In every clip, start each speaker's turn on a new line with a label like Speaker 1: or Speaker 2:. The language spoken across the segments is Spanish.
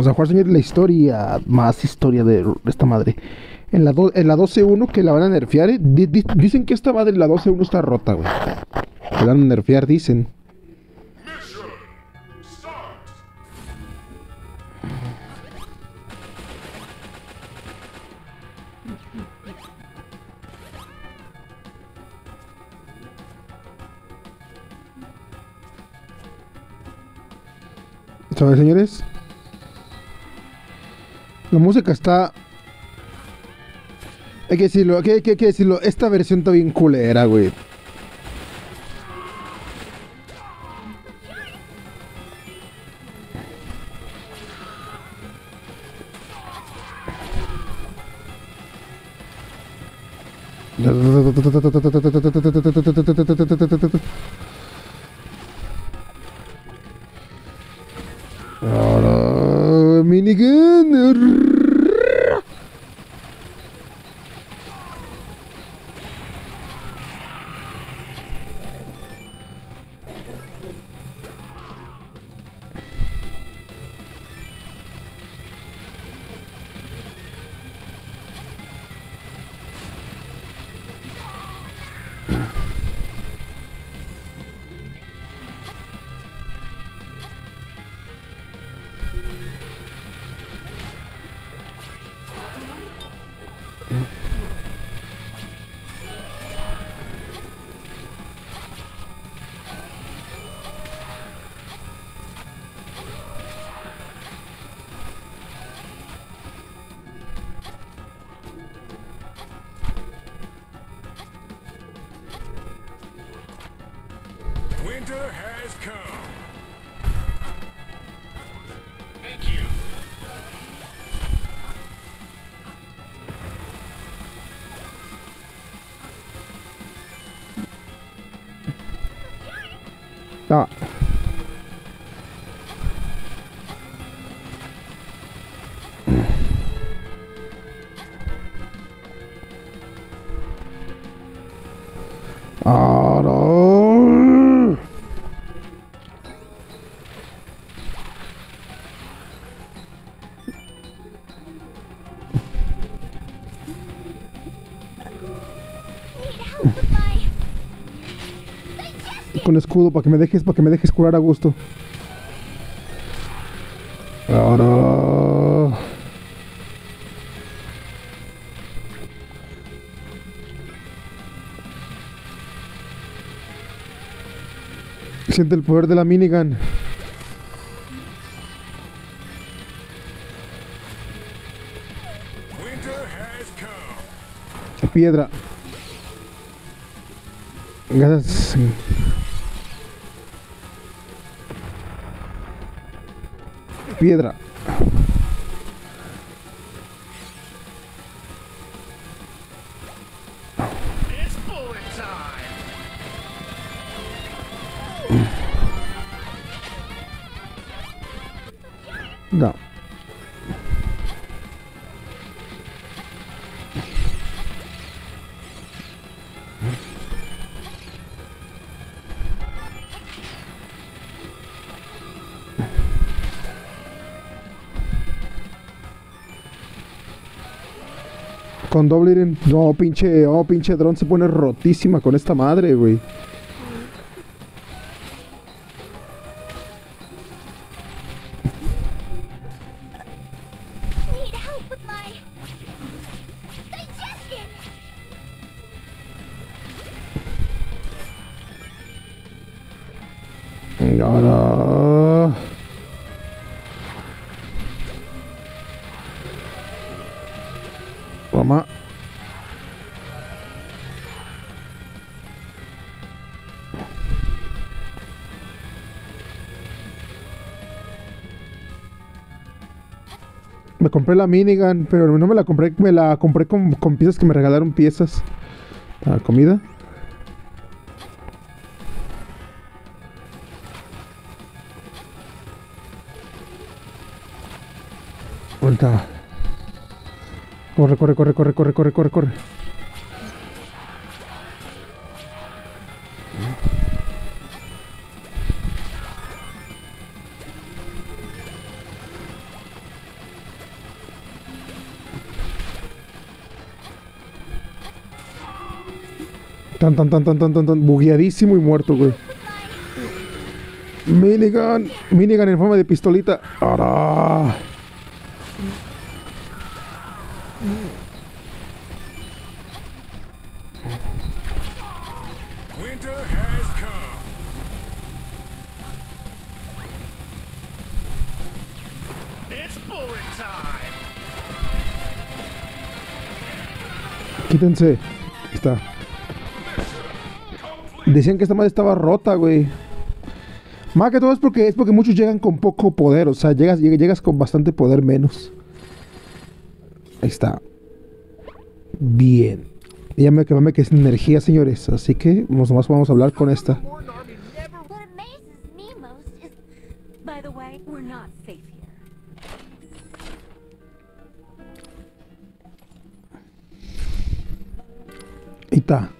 Speaker 1: Vamos a jugar, señores, la historia. Más historia de esta madre. En la, do- en la 12.1 que la van a nerfear. eh, di- di- dicen que esta madre, la 12.1 está rota, güey. La van a nerfear, dicen. ¿Sabes, señores? La música está. Hay que decirlo, hay que, hay que- decirlo. Esta versión está bien culera, güey. Minigun.
Speaker 2: Winter has come.
Speaker 1: Ah. Ahora. Con escudo para que me dejes, para que me dejes curar a gusto. Ahora. Siente el poder de la minigun. Piedra. Gracias. Piedra. Con doble iren- No, pinche, oh, pinche dron se pone rotísima con esta madre, güey. Toma. Me compré la minigun, pero no me la compré, me la compré con, con piezas que me regalaron piezas. para comida. Vuelta. Corre, corre, corre, corre, corre, corre, corre, corre. Tan, tan, tan, tan, tan, tan, tan. Bugueadísimo y muerto, güey. Minigun. Minigun en forma de pistolita. ¡Ara! Quítense. Está. Decían que esta madre estaba rota, güey. Más que todo es porque es porque muchos llegan con poco poder, o sea, llegas, lleg- llegas con bastante poder menos. Ahí está. Bien. Ya me quemé que es energía, señores. Así que nomás vamos a hablar con esta. Ahí está.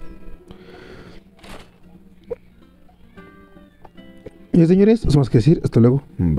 Speaker 1: Y señores, sin más que decir, hasta luego. Bye.